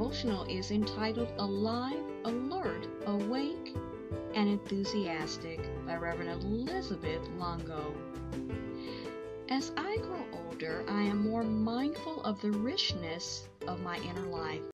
devotional is entitled Alive, Alert, Awake, and Enthusiastic by Reverend Elizabeth Longo. As I grow older, I am more mindful of the richness of my inner life